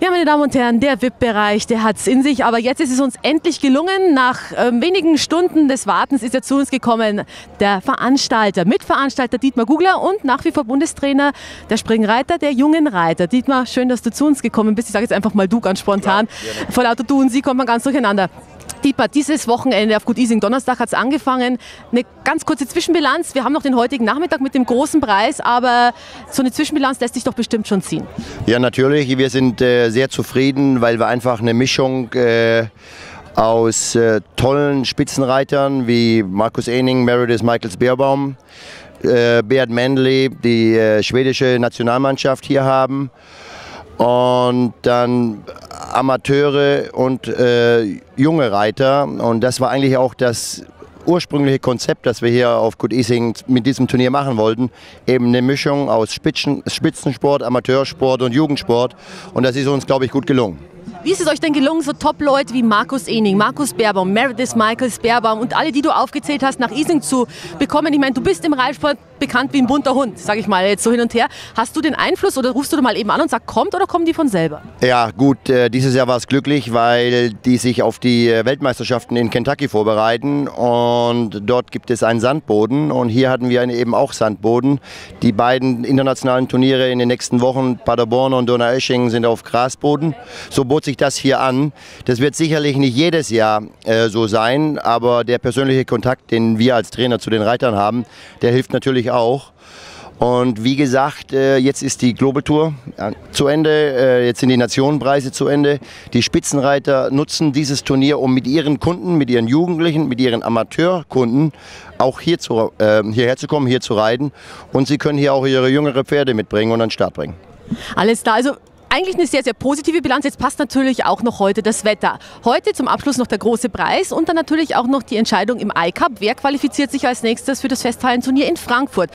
Ja, meine Damen und Herren, der VIP-Bereich, der hat es in sich. Aber jetzt ist es uns endlich gelungen. Nach äh, wenigen Stunden des Wartens ist er zu uns gekommen. Der Veranstalter, Mitveranstalter Dietmar Gugler und nach wie vor Bundestrainer der Springreiter, der jungen Reiter. Dietmar, schön, dass du zu uns gekommen bist. Ich sage jetzt einfach mal du ganz spontan. Ja, Vor lauter Du und Sie kommt man ganz durcheinander. Dieper, dieses Wochenende auf Gut Easing Donnerstag hat es angefangen. Eine ganz kurze Zwischenbilanz. Wir haben noch den heutigen Nachmittag mit dem großen Preis, aber so eine Zwischenbilanz lässt sich doch bestimmt schon ziehen. Ja, natürlich. Wir sind äh, sehr zufrieden, weil wir einfach eine Mischung äh, aus äh, tollen Spitzenreitern wie Markus Ening, Meredith Michaels Beerbaum, äh, Beat Manley, die äh, schwedische Nationalmannschaft hier haben und dann Amateure und äh, junge Reiter. Und das war eigentlich auch das ursprüngliche Konzept, das wir hier auf Good Easing mit diesem Turnier machen wollten. Eben eine Mischung aus Spitzen, Spitzensport, Amateursport und Jugendsport. Und das ist uns, glaube ich, gut gelungen. Wie ist es euch denn gelungen, so Top-Leute wie Markus Ening, Markus Baerbaum, Meredith Michaels Baerbaum und alle, die du aufgezählt hast, nach Ising zu bekommen? Ich meine, du bist im Reitsport bekannt wie ein bunter Hund, sage ich mal jetzt so hin und her. Hast du den Einfluss oder rufst du mal eben an und sagst, kommt oder kommen die von selber? Ja, gut, äh, dieses Jahr war es glücklich, weil die sich auf die äh, Weltmeisterschaften in Kentucky vorbereiten und dort gibt es einen Sandboden und hier hatten wir eben auch Sandboden. Die beiden internationalen Turniere in den nächsten Wochen, Paderborn und Donaueschingen, sind auf Grasboden. So bot sich das hier an. Das wird sicherlich nicht jedes Jahr äh, so sein, aber der persönliche Kontakt, den wir als Trainer zu den Reitern haben, der hilft natürlich auch. Und wie gesagt, äh, jetzt ist die Global Tour zu Ende, äh, jetzt sind die Nationenpreise zu Ende. Die Spitzenreiter nutzen dieses Turnier, um mit ihren Kunden, mit ihren Jugendlichen, mit ihren Amateurkunden auch hier zu, äh, hierher zu kommen, hier zu reiten. Und sie können hier auch ihre jüngere Pferde mitbringen und an den Start bringen. Alles da. Also eigentlich eine sehr, sehr positive Bilanz. Jetzt passt natürlich auch noch heute das Wetter. Heute zum Abschluss noch der große Preis und dann natürlich auch noch die Entscheidung im iCup. Wer qualifiziert sich als nächstes für das Festhallenturnier in Frankfurt?